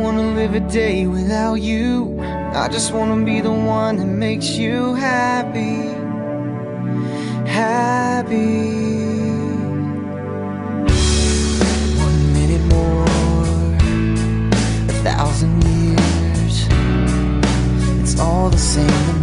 Don't wanna live a day without you. I just wanna be the one that makes you happy. Happy. One minute more, a thousand years. It's all the same